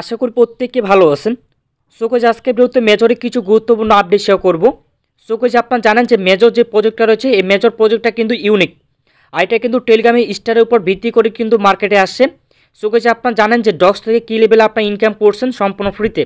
আশা করি প্রত্যেকে ভালো আছেন। সোকোজ আজকে বিরুদ্ধে মেজরে কিছু গুরুত্বপূর্ণ আপডেট শেয়ার করব। সোকোজ আপনারা জানেন যে মেজর যে প্রজেক্টটা রয়েছে, এই মেজর প্রজেক্টটা কিন্তু ইউনিক আর এটা কিন্তু টেলিগ্রামে স্টারের উপর ভিত্তি করে কিন্তু মার্কেটে আসছে। সোকোজ আপনারা জানেন যে ডক্স থেকে কী লেভেলে আপনার ইনকাম করছেন সম্পূর্ণ ফ্রিতে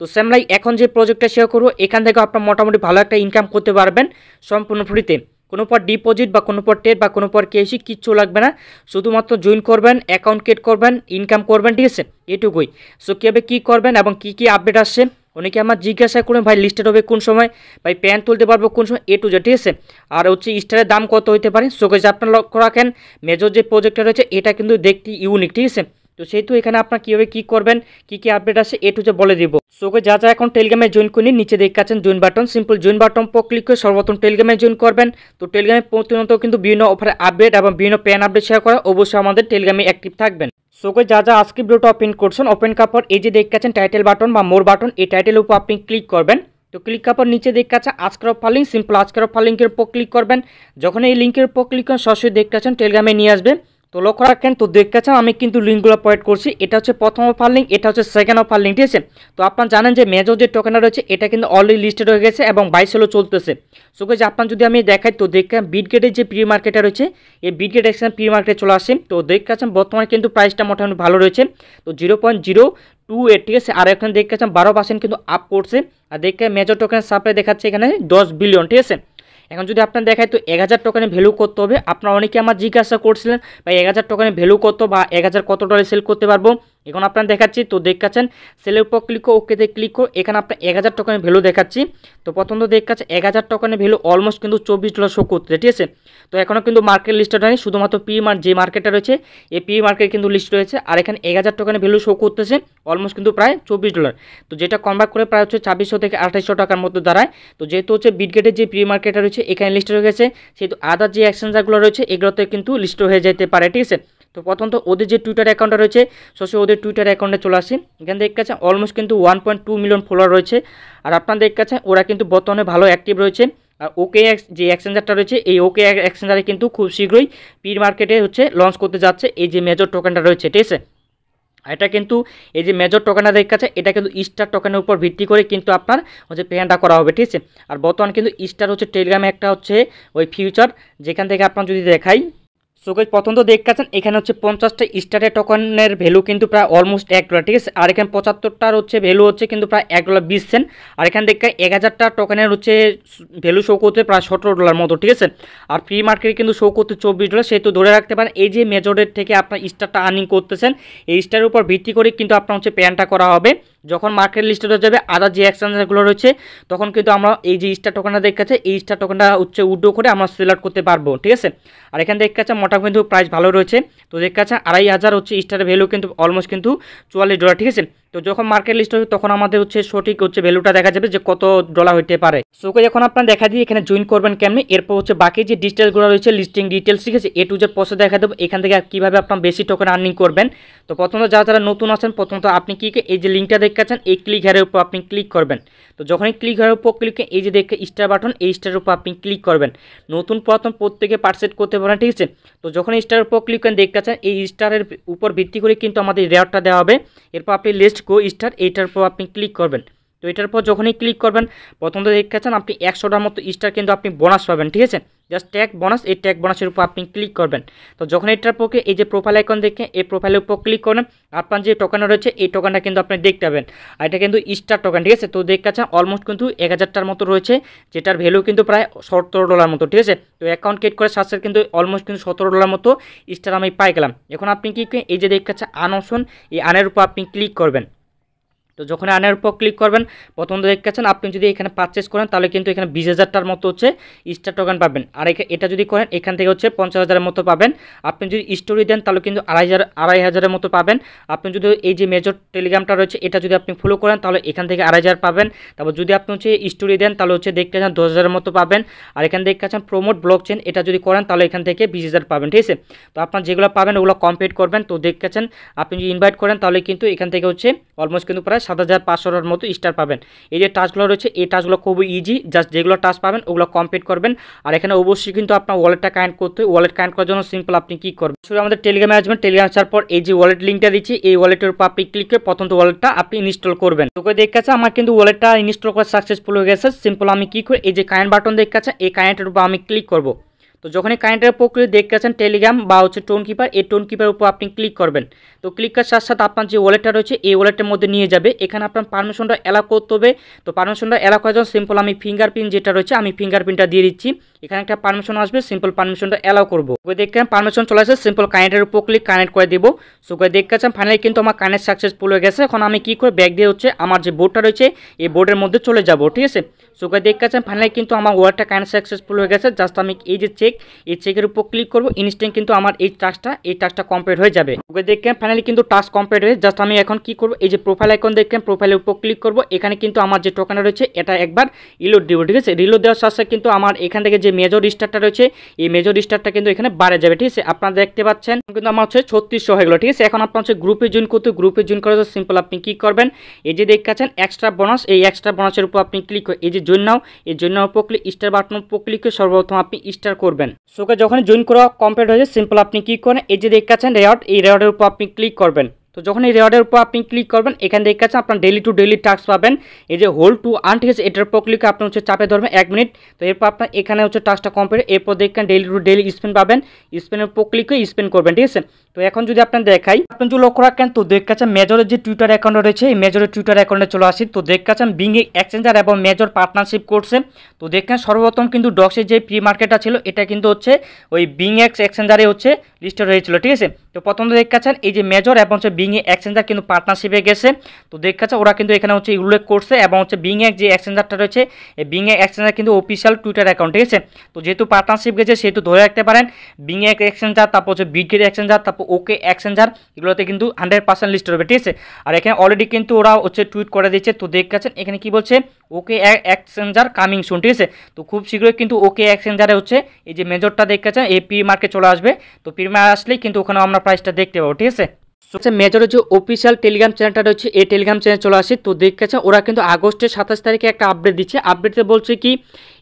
তো স্যামলাই এখন যে প্রজেক্টটা শেয়ার করব, এখান থেকে আপনার মোটামুটি ভালো একটা ইনকাম করতে পারবেন সম্পূর্ণ ফ্রিতে কোনো পর ডিপোজিট বা কোনো পর টেট বা কোনো পর কেসি কিচ্ছু লাগবে না। শুধুমাত্র জয়েন করবেন অ্যাকাউন্ট ক্রিয়েট করবেন ইনকাম করবেন, ঠিক আছে? এটুকুই। সো কীভাবে কী করবেন এবং কী কী আপডেট আসছে? অনেকে আমার জিজ্ঞাসা করেন ভাই লিস্টেড হবে কোন সময়? ভাই প্যান তুলতে পারব কোন সময়? এ টু ঠিক আছে? আর হচ্ছে স্টারের দাম কত হতে পারে? সো গেছে আপনার লক্ষ্য রাখেন মেজর যে প্রজেক্টটা রয়েছে, এটা কিন্তু দেখতে ইউনিক ঠিক আছে? তো সেহেতু এখানে আপনার কীভাবে কী করবেন, কী কী আপডেট আছে এ টু যে বলে দিব। সোকে যা যা এখন টেলিগ্রামে জয়েন করি নিচে দেখাচ্ছেন join button simple join button পর ক্লিক করে সর্বপ্রথম টেলিগ্রামে জয়েন করবেন। তো টেলিগ্রামে প্রতিনিয়ত কিন্তু বিভিন্ন অফারে আপডেট এবং বিভিন্ন প্যান আপডেট শেয়ার করা অবশ্যই আমাদের টেলিগ্রামে অ্যাক্টিভ থাকবেন। সোকে যা যা আজকে ভিডিওটা ওপেন করছেন ওপেন কাপড় এই যে দেখাচ্ছেন টাইটেল বাটন বা মোর বাটন এই টাইটেলের উপর আপনি ক্লিক করবেন। তো ক্লিক করার পর নিচে দেখাচ্ছে আজকের অফার লিঙ্ক সিম্পল আজকের অফার লিঙ্কের উপর ক্লিক করবেন। যখন এই লিঙ্কের উপর ক্লিক করেন, সরাসরি দেখাচ্ছেন টেলিগ্রামে নিয়ে আসবে। তো লক্ষ্য রাখেন, তো দেখতেছেন আমি কিন্তু লিঙ্কগুলো প্রোভাইড করছি। এটা হচ্ছে প্রথম অফার লিঙ্ক এটা হচ্ছে সেকেন্ড অফার লিঙ্ক ঠিক আছে? তো আপনারা জানেন যে মেজর যে টোকেনটা রয়েছে, এটা কিন্তু অলরেডি লিস্টেড হয়ে গেছে এবং বাইশ হলো চলতেছে। সো যে আপনার যদি আমি দেখাই, তো দেখেন বিটগেটের যে প্রি মার্কেটে রয়েছে, এই বিটগেট এক্সচেঞ্জ প্রি মার্কেটে চলে আসে। তো দেখতেছেন বর্তমানে কিন্তু প্রাইসটা মোটামুটি ভালো রয়েছে। তো zero point zero two eight ঠিক আছে? আর এখানে দেখতেছেন বারো পার্সেন্ট কিন্তু আপ করছে। আর দেখে মেজর টোকেন সাপ্লাই দেখাচ্ছে এখানে দশ বিলিয়ন ঠিক আছে? এখন যদি আপনার দেখায় তো এক হাজার টোকেনে ভ্যালু করতে হবে। আপনারা অনেকে আমার জিজ্ঞাসা করছিলেন বা এক হাজার টোকেনে ভ্যালু কত বা এক হাজার কত ডলার সেল করতে পারব? এখন আপনার দেখাচ্ছি, তো দেখাচ্ছেন সেলের উপর ক্লিক করো ওকেতে ক্লিক করো, এখানে আপনার এক হাজার টোকেনের ভ্যালু দেখাচ্ছি। তো প্রথম তো দেখাচ্ছে এক হাজার টোকেনের ভ্যালু অলমোস্ট কিন্তু চব্বিশ ডলার শো করতে ঠিক আছে? তো এখনও কিন্তু মার্কেট লিস্টেড হয়নি, শুধুমাত্র পি মার্ক যে মার্কেটটা রয়েছে, এই পি মার্কেট কিন্তু লিস্ট রয়েছে, আর এখানে এক হাজার টোকেনের ভ্যালু শো করতেছে অলমোস্ট কিন্তু প্রায় চব্বিশ ডলার। তো যেটা কনভার্ট করে প্রায় হচ্ছে ছাব্বিশশো থেকে আঠাইশশো টাকার মধ্যে দাঁড়ায়। তো যেহেতু হচ্ছে বিটগেটের যে প্রি মার্কেটটা রয়েছে, এখানে লিস্ট হয়ে গেছে সেহেতু আদার যে এক্সচেঞ্জারগুলো রয়েছে, এগুলোতে কিন্তু লিস্ট হয়ে যেতে পারে, ঠিক আছে? তো প্রথমত ওদের যে টুইটার অ্যাকাউন্টটা রয়েছে সে ওদের টুইটার অ্যাকাউন্টে চলে আসি। এখানে দেখতে পাচ্ছেন অলমোস্ট কিন্তু one point two million follower রয়েছে। আর আপনারা দেখতে পাচ্ছেন, ওরা কিন্তু বর্তমানে ভালো অ্যাক্টিভ রয়েছে। আর ওকে যে এক্সচেঞ্জারটা রয়েছে, এই ওকে এক্সচেঞ্জারে কিন্তু খুব শীঘ্রই পির মার্কেটে হচ্ছে লঞ্চ করতে যাচ্ছে এই যে মেজর টোকেনটা রয়েছে, ঠিক আছে? এটা কিন্তু এই যে মেজর টোকেনটা দেখাচ্ছে এটা কিন্তু স্টার টোকেনের উপর ভিত্তি করে কিন্তু আপনার হচ্ছে পেমেন্টটা করা হবে, ঠিক আছে? আর বর্তমান কিন্তু স্টার হচ্ছে টেলিগ্রামে একটা হচ্ছে ওই ফিউচার যেখান থেকে আপনার যদি দেখাই সো গাইজ প্রথম তো দেখাচ্ছেন এখানে হচ্ছে পঞ্চাশটা স্টারের টোকনের ভ্যালু কিন্তু প্রায় অলমোস্ট এক ডলার ঠিক আছে? আর এখানে পঁচাত্তরটার হচ্ছে ভ্যালু হচ্ছে কিন্তু প্রায় এক ডলার বিশ সেন্ট আর এখানে দেখা এক হাজারটা টোকেনের হচ্ছে ভ্যালু শো করতে প্রায় সতেরো ডলার মতো, ঠিক আছে? আর ফ্রি মার্কেটে কিন্তু শো করতে চব্বিশ ডলার সেহেতু ধরে রাখতে পারেন, এই যে মেজরের থেকে আপনার স্টারটা আর্নিং করতেছেন, এই স্টারের উপর ভিত্তি করে কিন্তু আপনার হচ্ছে প্যানটা করা হবে। যখন মার্কেট লিস্টেড হয়ে যাবে আদার যে এক্সচেঞ্জগুলো রয়েছে, তখন কিন্তু আমরা এই যে স্টার টোকেনটা দেখাচ্ছে এই স্টার টোকেনটা হচ্ছে উড্ডো করে আমরা সেল করতে পারব, ঠিক আছে? আর এখানে কাছে মোটা কিন্তু প্রাইস ভালো রয়েছে। তো দেখাচ্ছে আড়াই হাজার হচ্ছে স্টারের ভ্যালু কিন্তু অলমোস্ট কিন্তু চুয়াল্লিশ ডলার ঠিক আছে? তো যখন মার্কেট লিস্ট হবে তখন আমাদের হচ্ছে সঠিক হচ্ছে ভ্যালুটা দেখা যাবে যে কত ডলার হইতে পারে। সোকে যখন আপনার দেখা দিয়ে এখানে জয়েন করবেন কেমনি, এরপর হচ্ছে বাকি যে ডিটেলসগুলো রয়েছে লিস্টিং ডিটেলস ঠিক আছে এ টু যে প্রসেস দেখা দেবো, এখান থেকে কীভাবে আপনার বেশি টোকেন আর্নিং করবেন। তো প্রথমত যারা যারা নতুন আছেন, প্রথমত আপনি কি এই যে লিঙ্কটা দেখতে দেখাচ্ছেন এই ক্লিক হেয়ারের উপর আপনি ক্লিক করবেন। তো যখনই ক্লিক হেয়ারের উপর ক্লিক এই যে দেখে স্টার বাটন এই স্টারের উপর আপনি ক্লিক করবেন। নতুন প্রথম প্রত্যেকে পার্সেট করতে পারেন, ঠিক আছে? তো যখন স্টারের উপর ক্লিক করেন দেখাচ্ছেন এই স্টারের উপর ভিত্তি করে কিন্তু আমাদের রেয়ারটা দেওয়া হবে। এরপর আপনি লিস্ট গো স্টার এইটার উপর আপনি ক্লিক করবেন তো এটার পর যখনই ক্লিক করবেন, প্রথম তো দেখাচ্ছেন আপনি একশোটার মতো স্টার কিন্তু আপনি বোনাস পাবেন, ঠিক আছে? জাস্ট ট্যাগ বোনাস এই ট্যাগ বোনাসের উপর আপনি ক্লিক করবেন। তো যখন এটার পক্ষে এই যে প্রোফাইল আইকন দেখে, এই প্রোফাইলের উপর ক্লিক করেন আপনার যে টোকেন রয়েছে, এই টোকেনটা কিন্তু আপনি দেখতে পাবেন। আর এটা কিন্তু স্টার টোকেন ঠিক আছে? তো দেখাচ্ছেন অলমোস্ট কিন্তু এক হাজারটার মতো রয়েছে, যেটার ভ্যালু কিন্তু প্রায় সতেরো ডলার মতো, ঠিক আছে? তো অ্যাকাউন্ট ক্রিয়েট করে সার্চের কিন্তু অলমোস্ট কিন্তু সতেরো ডলার মতো স্টার আমি পাই গেলাম। এখন আপনি কি এই যে দেখাচ্ছেন আন অপশন এই আনের উপর আপনি ক্লিক করবেন। তো যখন আনার উপর ক্লিক করবেন প্রথম দেখাচ্ছেন আপনি যদি এখানে পারচেস করেন, তাহলে কিন্তু এখানে বিশ হাজারটার মতো হচ্ছে স্টার টোকেন পাবেন। আর এটা যদি করেন, এখান থেকে হচ্ছে পঞ্চাশ হাজারের মতো পাবেন। আপনি যদি স্টোরি দেন, তাহলে কিন্তু আড়াই হাজার, আড়াই হাজারের মতো পাবেন। আপনি যদি এই যে মেজর টেলিগ্রামটা রয়েছে, এটা যদি আপনি ফলো করেন, তাহলে এখান থেকে আড়াই হাজার পাবেন। তারপর যদি আপনি হচ্ছে স্টোরি দেন, তাহলে হচ্ছে দেখতে চান দশ হাজারের মতো পাবেন। আর এখান থেকে কাছেন প্রমোট ব্লক চেন এটা যদি করেন, তাহলে এখান থেকে বিশ হাজার পাবেন, ঠিক আছে? তো আপনার যেগুলো পাবেন, ওগুলো কমপ্লিট করবেন। তো দেখতে দেখতেছেন আপনি যদি ইনভাইট করেন, তাহলে কিন্তু এখান থেকে হচ্ছে অলমোস্ট কিন্তু প্রায় সাত হাজার পাঁচশোর মতো স্টার পাবেন। এই যে টাচগুলো রয়েছে, এই টাচগুলো খুবই ইজি জাস্ট যেগুলো টাচ পাবেন, ওগুলো কমপ্লিট করবেন। আর এখানে অবশ্যই কিন্তু আপনার ওয়ালেটটা কানেক্ট করতে ওয়ালেট কানেক্ট করার জন্য সিম্পল আপনি কী করবেন? শুধু আমাদের টেলিগ্রামে আসবেন টেলিগ্রাম আসার পর এই যে ওয়ালেট লিঙ্কটা দিচ্ছি, এই ওয়ালেটের উপর আপনি ক্লিক করে প্রথমত ওয়ালেটটা আপনি ইনস্টল করবেন। তোকে দেখাচ্ছে আমার কিন্তু ওয়ালেটটা ইনস্টল করা সাকসেসফুল হয়ে গেছে। সিম্পল আমি কী করে, এই যে কারেন্ট বাটন দেখাচ্ছে এই কারেন্টের উপর আমি ক্লিক করব। তো যখনই কারেন্টের প্রক্রিয়া দেখতেছেন টেলিগ্রাম বা হচ্ছে টোন কিপার, এই টোন কিপার উপর আপনি ক্লিক করবেন। তো ক্লিক করার সাথে সাথে আপনার যে ওয়ালেটটা রয়েছে, এই ওয়ালেটের মধ্যে নিয়ে যাবে। এখানে আপনার পারমিশনটা অ্যালাউ করতে হবে। তো পারমিশনটা অ্যালাউ করার জন্য সিম্পল আমি ফিঙ্গারপ্রিন্ট যেটা রয়েছে, আমি ফিঙ্গারপ্রিন্টটা দিয়ে দিচ্ছি। এখানে একটা পারমিশন আসবে সিম্পল পারমিশনটা অ্যালাউ করব। দেখেন পারমিশন চলে আসে সিম্পল কারেন্টের উপর ক্লিক কানেক্ট করে দেবো। সো করে দেখতেছেন ফাইনালি কিন্তু আমার কানেক্ট সাকসেসফুল হয়ে গেছে। এখন আমি কী করে ব্যাগ দিয়ে হচ্ছে আমার যে বোর্ডটা রয়েছে, এই বোর্ডের মধ্যে চলে যাব, ঠিক আছে? সো করে দেখতেছেন ফাইনালি কিন্তু আমার ওয়ার্ডটা কানেক্ট সাকসেসফুল হয়ে গেছে। জাস্ট আমি এই যে চেক এই চেকের উপর ক্লিক করব ইনস্ট্যান্ট কিন্তু আমার এই টাস্কটা এই টাস্কটা কমপ্লিট হয়ে যাবে। ওকে, দেখেন ফাইনালি কিন্তু টাস্ক কমপ্লিট হয়ে জাস্ট আমি এখন কি করব, এই যে প্রোফাইল আইকন দেখেন প্রোফাইলের উপর ক্লিক করব, এখানে কিন্তু আমার যে টোকানটা রয়েছে, এটা একবার রিলোড দিব, ঠিক আছে? রিলোড দেওয়ার সাথে কিন্তু আমার এখান থেকে যে মেজর স্টারটা রয়েছে, এই মেজর স্টারটা কিন্তু এখানে বাড়ে যাবে, ঠিক আছে? আপনারা দেখতে পাচ্ছেন কিন্তু আমার হচ্ছে ছত্রিশশো হয়ে গেলো, ঠিক আছে? এখন আপনার হচ্ছে গ্রুপে জয়েন করতে গ্রুপে জয়েন করার সিম্পল আপনি কী করবেন, এই যে দেখাচ্ছেন এক্সট্রা বোনাস এই এক্সট্রা বোনাসের উপর আপনি ক্লিক করে, এই যে জয়েন নাও, এই নাও উপর ক্লিক স্টার বাটন উপর ক্লিক করে সর্বপ্রথম আপনি স্টার করবেন। সোকে যখন জয়েন করা কমপ্লিট হয়ে যায় সিম্পল আপনি কি করেন। এই যে দেখাচ্ছেন রেওয়ার্ড এই রেওয়ার্ডের উপর আপনি ক্লিক করবেন। তো যখন এই রেওয়ার্ডের উপর আপনি ক্লিক করবেন, এখানে দেখাচ্ছে আপনার ডেলি টু ডেলি টাস্ক পাবেন। এই যে হোল টু আন ঠিক আছে, এটার উপর ক্লিক আপনি হচ্ছে চাপে ধরবেন এক মিনিট তো এরপর আপনার এখানে হচ্ছে টাস্কটা কমপ্লিট এরপর দেখবেন ডেলি টু ডেলি স্পেন পাবেন। স্পেনের উপর ক্লিক করে স্পেন করবেন, ঠিক আছে? তো এখন যদি আপনার দেখাই, আপনি যদি লক্ষ্য রাখেন, তো দেখাচ্ছেন মেজরের যে টুইটার অ্যাকাউন্ট রয়েছে, এই মেজরের টুইটার অ্যাকাউন্টে চলে আসি। তো দেখাচ্ছেন বিং এক্সচেঞ্জার এবং মেজর পার্টনারশিপ করছে। তো দেখেন সর্বপ্রথম কিন্তু ডক্সের যে প্রি মার্কেটটা ছিল, এটা কিন্তু হচ্ছে ওই বিং এক্স এক্সচেঞ্জারে হচ্ছে লিস্টে রয়েছিল ঠিক আছে? তো প্রথমত দেখাচ্ছেন এই যে মেজর এবং হচ্ছে বিং এক্সচেঞ্জার কিন্তু পার্টনারশিপে গেছে। তো দেখাচ্ছে ওরা কিন্তু এখানে হচ্ছে উল্লেখ করছে এবং হচ্ছে বিং এক যে এক্সচেঞ্জারটা রয়েছে, এই বিং এক এক্সচেঞ্জার কিন্তু অফিসিয়াল টুইটার অ্যাকাউন্ট ঠিক আছে? তো যেহেতু পার্টনারশিপ গেছে, সেহেতু ধরে রাখতে পারেন বিং এক এক্সচেঞ্জার তারপর হচ্ছে বিগের এক্সচেঞ্জার তারপর ওকে এক্সচেঞ্জার এগুলোতে কিন্তু হান্ড্রেড পার্সেন্ট লিস্ট হবে, ঠিক আছে? আর এখানে অলরেডি কিন্তু ওরা হচ্ছে টুইট করে দিচ্ছে তো দেখাচ্ছেন এখানে কি বলছে? ওকে এক্সচেঞ্জার কামিং শুন ঠিক আছে? তো খুব শীঘ্রই কিন্তু ওকে এক্সচেঞ্জারে হচ্ছে, এই যে মেজরটা দেখাচ্ছেন এই পি মার্কে চলে আসবে। তো পি মার্ক আসলেই কিন্তু ওখানে আমরা প্রাইসটা দেখতে পাবো, ঠিক আছে? আচ্ছা মেজরের যে অফিসিয়াল টেলিগ্রাম চ্যানেলটা রয়েছে, এই টেলিগ্রাম চ্যানেল চলে আসে। তো দেখেছেন, ওরা কিন্তু আগস্টের সাতাশ তারিখে একটা আপডেট দিচ্ছে। আপডেটে বলছে কি,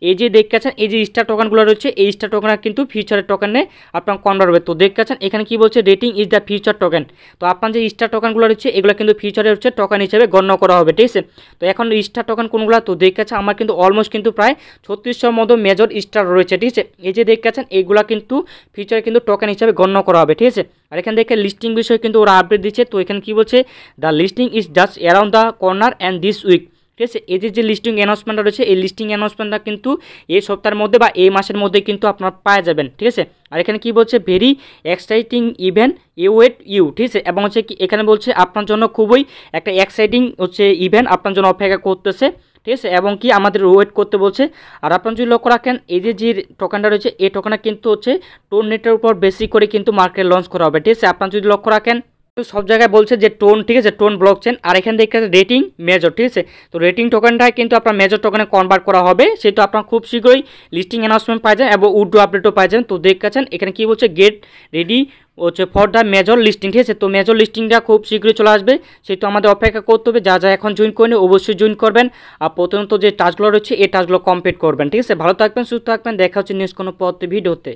এই যে দেখেছেন, এই যে স্টার টোকানগুলো রয়েছে, এই স্টার টোকান কিন্তু ফিউচারের টোকেনে আপনার কনভার্ট হবে। তো দেখেছেন, এখানে কি বলছে rating is the future token তো আপনার যে স্টার টোকানগুলো রয়েছে, এগুলো কিন্তু ফিউচারের হচ্ছে টোকেন হিসেবে গণ্য করা হবে, ঠিক আছে? তো এখন স্টার টোকেন কোনগুলো, তো দেখেছে আমার কিন্তু অলমোস্ট কিন্তু প্রায় ছত্রিশশোর মতো মেজর স্টার রয়েছে, ঠিক আছে? এই যে দেখেছেন এইগুলো কিন্তু ফিউচারে কিন্তু টোকেন হিসেবে গণ্য করা হবে, ঠিক আছে? আর এখানে দেখে লিস্টিং বিষয়ে কিন্তু ওরা আপডেট দিচ্ছে। তো এখানে কি বলছে? The listing is just around the corner and this week ঠিক আছে? যে যে লিস্টিং অ্যানাউন্সমেন্টটা রয়েছে, এই লিস্টিং অ্যানাউন্সমেন্টটা কিন্তু এই সপ্তাহের মধ্যে বা এই মাসের মধ্যে কিন্তু আপনার পাওয়া যাবেন, ঠিক আছে? আর এখানে কি বলছে? Very exciting event you wait you ঠিক আছে? এবং হচ্ছে কি, এখানে বলছে, আপনার জন্য খুবই একটা এক্সাইটিং হচ্ছে ইভেন্ট আপনার জন্য অপেক্ষা করতেছে, ঠিক আছে? এবং কি আমাদের ওয়েট করতে বলছে, আর আপনার যদি লক্ষ্য রাখেন, এই যে যে টোকানটা রয়েছে, এই টোকানটা কিন্তু হচ্ছে টোন নেটের উপর বেশি করে কিন্তু মার্কেট লঞ্চ করা হবে, ঠিক আছে? আপনার যদি লক্ষ্য রাখেন সব জায়গায় বলছে যে টোন, ঠিক আছে, টোন ব্লক চেন আর এখানে দেখতে রেটিং মেজর ঠিক আছে? তো রেটিং টোকেনটাই কিন্তু আপনার মেজর টোকেনে কনভার্ট করা হবে সেটা আপনার খুব শীঘ্রই লিস্টিং অ্যানাউন্সমেন্ট পাই যান এবং উড্ডো আপডেটও পাই যান তো দেখাচ্ছেন এখানে কি বলছে গেট রেডি হচ্ছে ফর দ্য মেজর লিস্টিং ঠিক আছে? তো মেজর লিস্টিংটা খুব শীঘ্রই চলে আসবে, সেহেতু আমাদের অপেক্ষা করতে হবে, যা যা এখন জয়েন করেন অবশ্যই জয়েন করবেন। আর প্রথমত যে টাচগুলো রয়েছে, এই টাচগুলো কমপ্লিট করবেন, ঠিক আছে? ভালো থাকবেন, সুস্থ থাকবেন, দেখা হচ্ছে নিউজ কোনো পথ ভিডিওতে